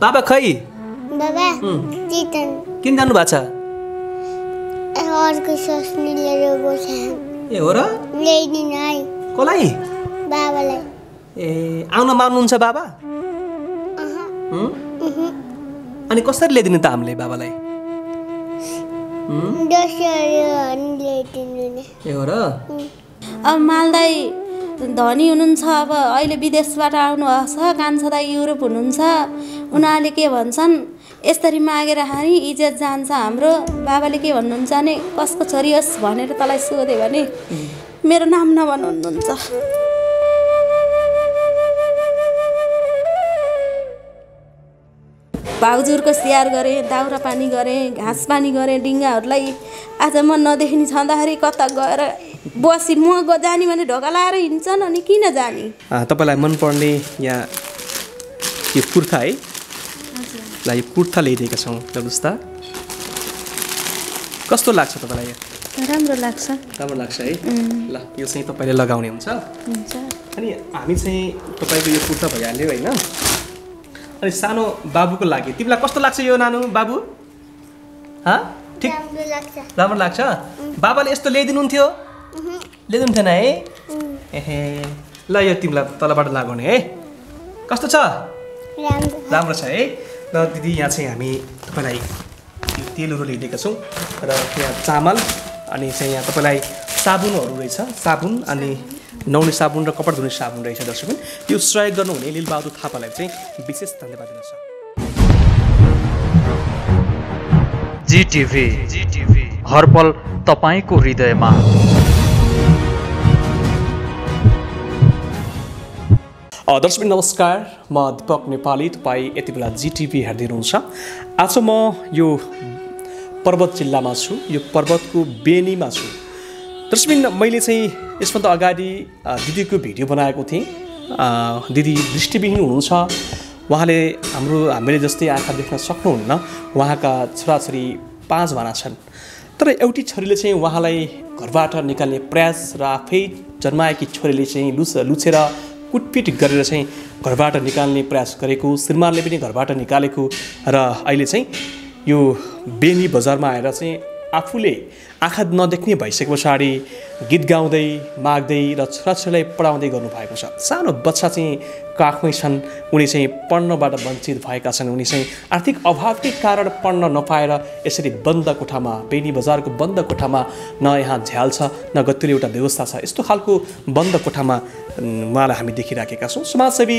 बाबा खै? बाबा किन जानु भएको छ अर्को लिएर ए हो र? ल्याइदिनु है। कसलाई? बाबालाई। ए आउन मान्नुहुन्छ बाबा। अनि कसरी ल्याइदिनु त हामीले बाबालाई? ए हो र? अब मालदाई धनी हुनुहुन्छ अब अहिले विदेशबाट छ कान्छा दाई युरोप हुनुहुन्छ। उनीहरूले के भन्छन् यसरी मागेर खाने इज्जत जान्छ हाम्रो। बाबाले के भन्नुहुन्छ भने कसको छोरी होस् भनेर तँलाई सोध्यो भने मेरो नाम नभन्नुहुन्छ भाउजूरको स्याहार गरेँ दाउरा पानी गरेँ घाँस पानी गरेँ डिङ्गाहरूलाई आज म नदेखिने छँदाखेरि कता गएर बसी म जाने भने ढोका लाएर हिँड्छन् अनि किन जाने? तपाईँलाई मनपर्ने यहाँ यो कुर्ता है? ल यो कुर्ता ल्याइदिएका छौँ हेर्नुहोस् त कस्तो लाग्छ तपाईँलाई यो राम्रो लाग्छ। राम्रो लाग्छ है? ल यो चाहिँ तपाईँले लगाउने हुन्छ। हुन्छ। अनि हामी चाहिँ तपाईँको यो कुर्ता भइहाल्यो होइन? अनि सानो बाबुको लागि तिमीलाई कस्तो लाग्छ यो नानु बाबु? हँ? ठिक? राम्रो लाग्छ। राम्रो लाग्छ? बाबाले यस्तो ल्याइदिनुहुन्थ्यो। ल्याइदिनु थिएन है? एहे। ल यो तिमीलाई तलबाट लगाउने है? कस्तो छ? राम्रो राम्रो छ है? र दिदी यहाँ चाहिँ हामी तपाईँलाई यो तेलहरू ल्याइदिएका छौँ र यहाँ चामल अनि चाहिँ यहाँ तपाईँलाई साबुनहरू रहेछ साबुन अनि नुहाउने साबुन र कपडा धुने साबुन रहेछ दर्शकबिन। यो सहयोग गर्नुहुने लिलबहादुर थापालाई चाहिँ विशेष धन्यवाद दिन छ जिटिभी जिटिभी हरपल तपाईँको हृदयमा। दर्शक नमस्कार। म दिपक नेपाली तपाईँ यति बेला जिटिभी हेर्दै हुनुहुन्छ। आज म यो पर्वत जिल्लामा छु यो पर्वतको बेनीमा छु। दर्शकबिन मैले चाहिँ यसभन्दा अगाडि दिदीको भिडियो बनाएको थिएँ। दिदी दृष्टिविहीन हुनुहुन्छ। उहाँले हाम्रो हामीले जस्तै आँखा देख्न सक्नुहुन्न। उहाँका छोराछोरी पाँचजना छन्। तर एउटी छोरीले चाहिँ उहाँलाई घरबाट निकाल्ने प्रयास र आफै जन्माएकी छोरीले चाहिँ लुच लुछेर कुटपिट गरेर चाहिँ घरबाट निकाल्ने प्रयास गरेको श्रीमानले पनि घरबाट निकालेको र अहिले चाहिँ यो बेनी बजारमा आएर चाहिँ आफूले आँखा नदेख्ने भइसके पछाडि गीत गाउँदै माग्दै र छोराछोरीलाई पढाउँदै गर्नुभएको छ। सानो बच्चा चाहिँ काखमै छन्। उनी चाहिँ पढ्नबाट वञ्चित भएका छन्। उनी चाहिँ आर्थिक अभावकै कारण पढ्न नपाएर यसरी बन्द कोठामा बेनी बजारको बन्द कोठामा न यहाँ झ्याल छ न गतिलो एउटा व्यवस्था छ। यस्तो खालको बन्द कोठामा उहाँलाई हामी देखिराखेका छौँ। समाजसेवी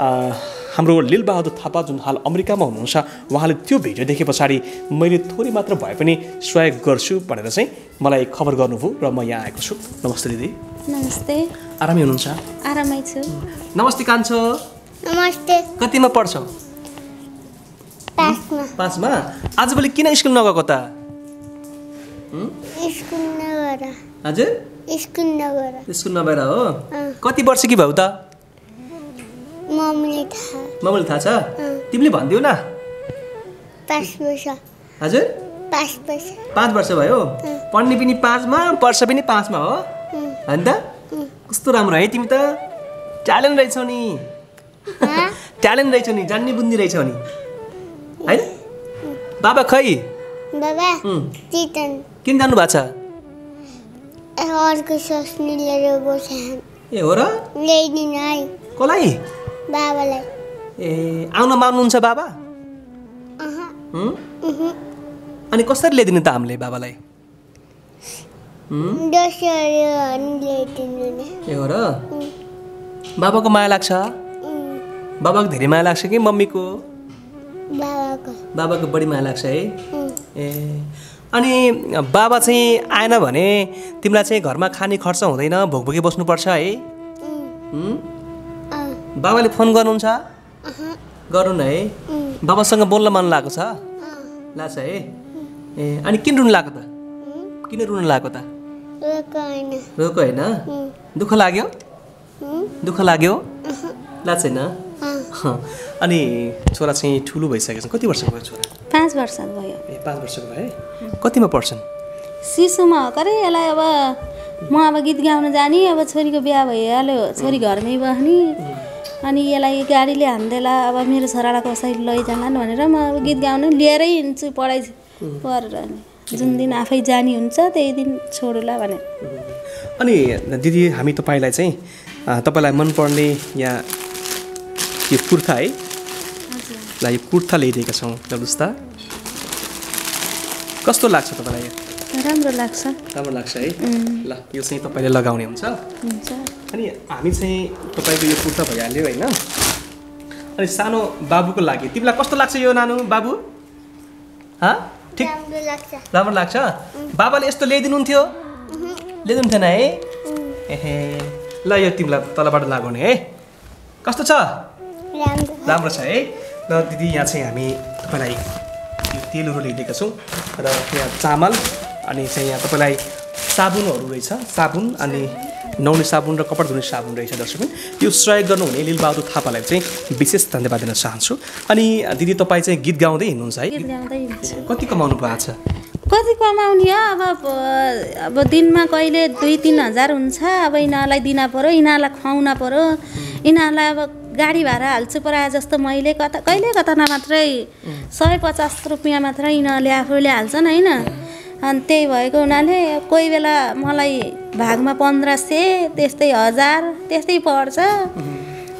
हाम्रो लिलबहादुर थापा जुन हाल अमेरिकामा हुनुहुन्छ उहाँले त्यो भिडियो देखे पछाडि मैले थोरै मात्र भए पनि सहयोग गर्छु भनेर चाहिँ मलाई खबर गर्नुभयो र म यहाँ आएको छु। नमस्ते दिदी। नमस्ते। आरामै हुनुहुन्छ? आरामै छु। नमस्ते कान्छो। नमस्ते। कतिमा पढ्छौ? पाँचमा। आजभोलि किन स्कुल नगएको त? स्कुल नगर। हजुर? स्कुल नगर। स्कुल नभएर हो। कति वर्ष कि भौ त? मम्मीले थाहा मम्मीले थाहा छ। तिमीले भनिदिऊ न। हजुर? पाँच वर्ष। भयो? पढ्ने पनि पाँचमा वर्ष पनि पाँचमा हो? होइन त? कस्तो राम्रो है तिमी त। ट्यालेन्ट रहेछौ नि? ट्यालेन्ट रहेछौ नि जान्ने बुझ्ने रहेछौ नि। होइन? बाबा खै? बाबा चितन किन जानु भएको छ? अर्को लिएर ए हो र? ल्याइदिनु है। कसलाई? बाबालाई। ए आउन मान्नुहुन्छ बाबा। अनि कसरी ल्याइदिनु त हामीले बाबालाई? ए हो र? बाबाको माया लाग्छ? बाबाको धेरै माया लाग्छ कि मम्मीको? बाबाको। बढी माया लाग्छ है? ए अनि बाबा चाहिँ आएन भने तिमीलाई चाहिँ घरमा खाने खर्च हुँदैन भोकभोकै बस्नुपर्छ है? बाबाले फोन गर्नुहुन्छ? गर्नु न है। बाबासँग बोल्न मन लागेको छ? लाग्छ है। ए अनि किन रुनु लाग्यो त? किन रुनु लाग्यो त? रोको होइन। दुःख लाग्यो? दुःख लाग्यो? लाग्छ होइन। अँ, अनि छोरा चाहिँ ठुलो भइसकेको छ। कति वर्षको भयो छोरा? पाँच वर्ष भयो। ए पाँच वर्षको भए कतिमा पढ्छन्? शिशुमा हो यसलाई अब म अब गीत गाउन जाने अब छोरीको बिहा भइहाल्यो। छोरी घरमै बस्ने। अनि यसलाई गाडीले हान्देला अब मेरो छोरालाई कसैले लैजाला भनेर म अब गीत गाउनु लिएरै हिँड्छु पढाइ परेर जुन दिन आफै जाने हुन्छ त्यही दिन छोडुला भनेर अनि दिदी हामी तपाईँलाई चाहिँ तपाईँलाई मनपर्ने यहाँ यो कुर्ता है? ल यो कुर्ता ल्याइदिएका छौँ हेर्नुहोस् त कस्तो लाग्छ तपाईँलाई? राम्रो लाग्छ। राम्रो लाग्छ है। ल यो चाहिँ तपाईँले लगाउने हुन्छ। अनि हामी चाहिँ तपाईँको यो कुर्ता भइहाल्यो होइन। अनि सानो बाबुको लागि तिमीलाई कस्तो लाग्छ यो नानु बाबु? हँ? ठिक? राम्रो लाग्छ। राम्रो लाग्छ? बाबाले यस्तो ल्याइदिनुहुन्थ्यो? ल्याइदिनु थिएन है? एहे। ल यो तिमीलाई तलबाट लगाउने है। कस्तो छ? राम्रो। राम्रो छ है। र दिदी यहाँ चाहिँ हामी तपाईँलाई यो तेलहरू ल्याइदिएका छौँ। र यहाँ चामल। अनि चाहिँ यहाँ तपाईँलाई साबुनहरू रहेछ साबुन अनि नुहाउने साबुन र कपडा धुने साबुन रहेछ दर्शक यो सहयोग गर्नुहुने लिलबहादुर थापालाई चाहिँ विशेष धन्यवाद दिन चाहन्छु। अनि दिदी तपाईँ चाहिँ गीत गाउँदै हिँड्नुहुन्छ है? कति कमाउनु भएको छ? कति कमाउने हो? अब अब दिनमा कहिले दुई तिन हजार हुन्छ। अब यिनीहरूलाई दिन पऱ्यो यिनीहरूलाई खुवाउन पऱ्यो यिनीहरूलाई अब गाडी भाडा हाल्छु प्रायः जस्तो मैले कता कहिले कता न मात्रै सय पचास रुपियाँ मात्रै यिनीहरूले आफूले हाल्छन् होइन। अनि त्यही भएको हुनाले कोही बेला मलाई भागमा पन्ध्र सय त्यस्तै हजार त्यस्तै पर्छ।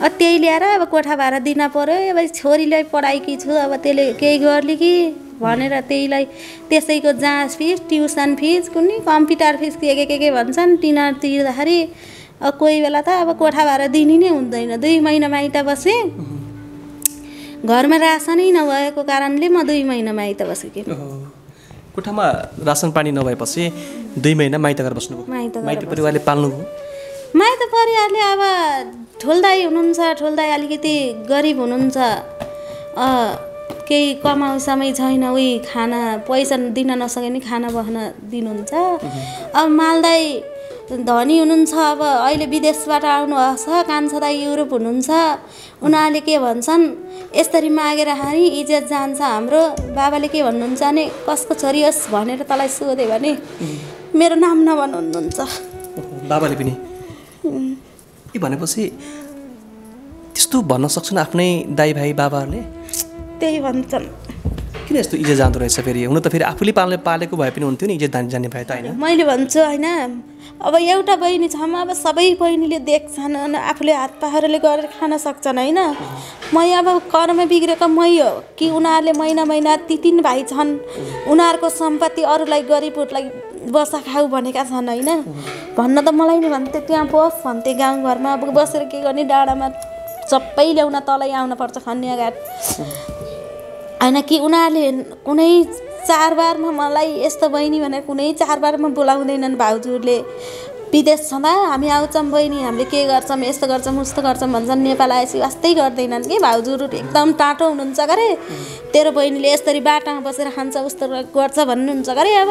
अब त्यही ल्याएर अब कोठा भाडा दिन पऱ्यो अब छोरीलाई पढाएकी छु अब त्यसले केही गर्ली कि? भनेर त्यहीलाई त्यसैको जाँच फिस ट्युसन फिस कुनै कम्प्युटर फिस के के के के भन्छन् तिनीहरू तिर्दाखेरि अब कोही बेला त अब कोठा भाडा दिने नै हुँदैन। दुई महिना माइत बसेँ। घरमा रासनै नभएको कारणले म दुई महिना माइत बसेँ कोठामा रासन पानी नभएपछि दुई महिना माइत घर बस्नुभयो माइत परिवारले पाल्नुभयो माइत परिवारले अब ठुल्दाई हुनुहुन्छ ठुल्दाई अलिकति गरिब हुनुहुन्छ। केही कमाउ समय छैन उही खाना पैसा दिन नसके नि खाना बस्न दिनुहुन्छ। अब मालदाई धनी हुनुहुन्छ अब अहिले विदेशबाट छ कान्छा दाई युरोप हुनुहुन्छ। उनीहरूले के भन्छन्? यसरी मागेर खाने इज्जत जान्छ हाम्रो। बाबाले के भन्नुहुन्छ भने कसको छोरी होस् भनेर तँलाई सोध्यो भने मेरो नाम नभन्नुहुन्छ बाबाले पनि? के भनेपछि त्यस्तो भन्न सक्छन् आफ्नै दाइ भाइ बाबाहरूले? त्यही भन्छन्। किन यस्तो इज्जत जाँदो रहेछ फेरि? हुन त फेरि आफूले पाल्ने पालेको भए पनि हुन्थ्यो नि इज्जत जाने जाने भए त होइन। मैले भन्छु होइन अब एउटा बहिनी छ अब सबै बहिनीले देख्छन् आफूले हात पाखरले गरेर खान सक्छन् होइन। मै अब कर्म बिग्रेको मै हो कि उनीहरूले महिना महिना ती तिन भाइ छन् उनीहरूको सम्पत्ति अरूलाई गरिबहरूलाई बसा खाऊ भनेका छन् होइन। भन्न त मलाई नि भन्थे त्यहाँ बस भन्थे गाउँघरमा अब बसेर के गर्ने डाँडामा सबै ल्याउन तलै आउनुपर्छ खन्या घाट होइन कि उनीहरूले कुनै चाडबाडमा मलाई यस्तो बहिनी भनेर कुनै चाडबाडमा बोलाउँदैनन् भाउजूहरूले। विदेश छँदा हामी आउँछौँ बहिनी हामीले के गर्छौँ यस्तो गर्छौँ उस्तो गर्छौँ भन्छन् नेपाल आएपछि वास्तै गर्दैनन् कि भाउजूहरू एकदम टाटो हुनुहुन्छ गरे तेरो बहिनीले यसरी बाटामा बसेर खान्छ उस्तो गर्छ भन्नुहुन्छ गरे अब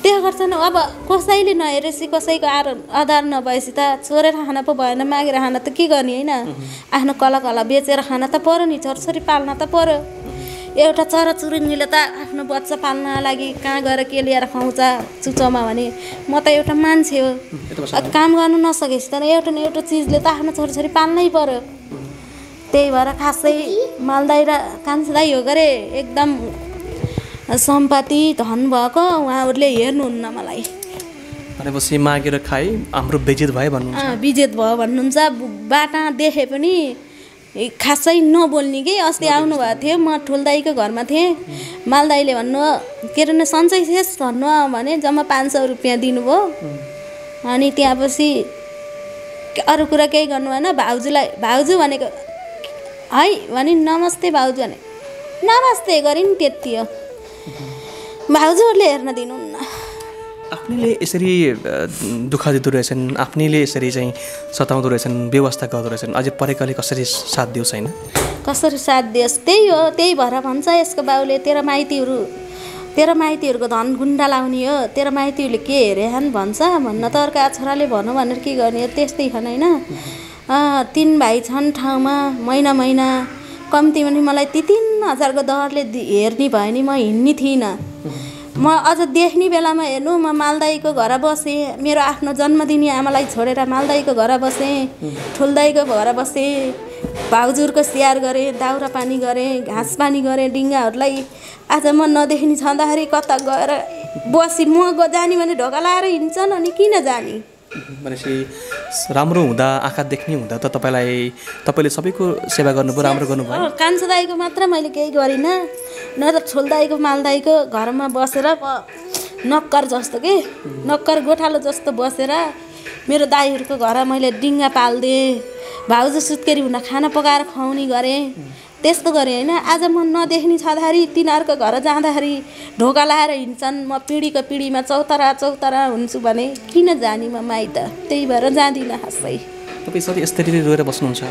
त्यो गर्छन्। अब कसैले नहेरेपछि कसैको आर आधार नभएपछि त चोरेर खान पो भएन मागेर खान त के गर्ने होइन? आफ्नो कला कला बेचेर खान त पऱ्यो नि छोरछोरी पाल्न त पऱ्यो एउटा चराचुरुङ्गीले त आफ्नो बच्चा पाल्न लागि कहाँ गएर के ल्याएर खुवाउँछ चुचोमा भने म त एउटा मान्छे हो। काम गर्नु नसकेपछि त एउटा न एउटा चिजले त आफ्नो छोराछोरी पाल्नै पर्यो। त्यही भएर खासै मालदाई र कान्छदाई हो गरे एकदम सम्पत्ति धन भएको उहाँहरूले हेर्नुहुन्न मलाई। भनेपछि मागेर खाए हाम्रो बेजित भयो भन्नुहुन्छ। अँ, विजेत भयो भन्नुहुन्छ बाटा देखे पनि खासै नबोल्ने कि? अस्ति आउनुभएको थियो म ठुल्दाईको घरमा थिएँ। मालदाईले भन्नु के अरे सन्चै शेष भन्नु भने जम्मा पाँच सौ रुपियाँ दिनुभयो। अनि त्यहाँपछि अरू कुरा केही गर्नु भएन। भाउजूलाई भाउजू भनेको है? भने नमस्ते भाउजू भने नमस्ते गरे नि त्यति हो भाउजूहरूले हेर्न दिनुहुन्न। आफ्नैले यसरी दुःख दिँदो रहेछन् आफ्नैले यसरी चाहिँ सताउँदो रहेछन् व्यवस्था गर्दो रहेछन्। अझै परेकाले कसरी साथ दियो छैन कसरी साथ दियोस्? त्यही हो त्यही भएर भन्छ यसको बाउले तेरो माइतीहरू तेरो माइतीहरूको धन गुन्डा लाउने हो। तेरो माइतीहरूले के हेरे हन् भन्छ? भन्न त अर्का छोराले भनौँ भनेर के गर्ने हो? त्यस्तै छन् होइन? तिन भाइ छन् ठाउँमा महिना महिना। कम्ती पनि मलाई ती तिन हजारको दरले हेर्ने भयो नि म हिँड्ने थिइनँ। म अझ देख्ने बेलामा हेर्नु म मालदाईको घर बसेँ। मेरो आफ्नो जन्मदिने आमालाई छोडेर मालदाईको घर बसेँ ठुल्दाईको घर बसेँ। भाउजूहरूको स्याहार गरेँ दाउरा पानी गरेँ घाँस पानी गरेँ डिङ्गाहरूलाई आज म नदेखिने छँदाखेरि कता गएर बसी? म जाने भने ढोका लाएर हिँड्छन् अनि किन जाने? भनेपछि राम्रो हुँदा आँखा देख्ने हुँदा त तपाईँलाई तपाईँले सबैको सेवा गर्नुभयो राम्रो गर्नुभयो। कान्छो दाईको मात्र मैले केही गरिनँ। न त ठुल दाईको माल दाईको घरमा बसेर नक्कर जस्तो के? नक्कर गोठालो जस्तो बसेर मेरो दाईहरूको घर मैले डिङ्गा पालिदिएँ भाउजू सुत्केरी हुँदा खाना पकाएर खुवाउने गरेँ। त्यस्तो गरेँ होइन। आज म नदेख्ने छँदाखेरि तिनीहरूको घर जाँदाखेरि ढोका लाएर हिँड्छन्। म पिँढीको पिँढीमा चौतारा चौतारा हुन्छु भने किन जाने म माइत त्यही भएर जाँदिनँ खासै तपाईँ सधैँ यसरी रोएर बस्नुहुन्छ?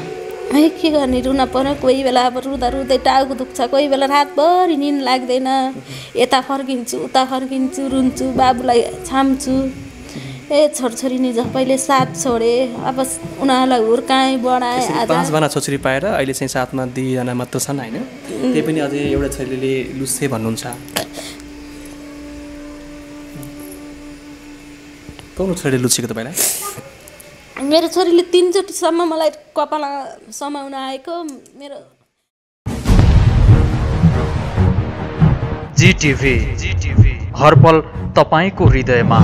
है के गर्ने? रुन पर्यो। कोही बेला अब रुँदा रुँदै टाउको दुख्छ। कोही बेला रातभरि निन लाग्दैन। यता फर्किन्छु उता फर्किन्छु रुन्छु बाबुलाई छाम्छु। ए छोरछोरी नि सबैले साथ छोडे। अब उनीहरूलाई हुर्काएँ बढाएँ पाँचजना छोरी पाएर अहिले चाहिँ साथमा दुईजना मात्र छन् होइन? त्यही पनि अझै एउटा छोरीले लुसे भन्नुहुन्छ। कौन छोरीले लुचेको तपाईँलाई? मेरो छोरीले तिनचोटिसम्म मलाई कपाल समाउन आएको। मेरो जिटिभी हरपल तपाईँको हृदयमा।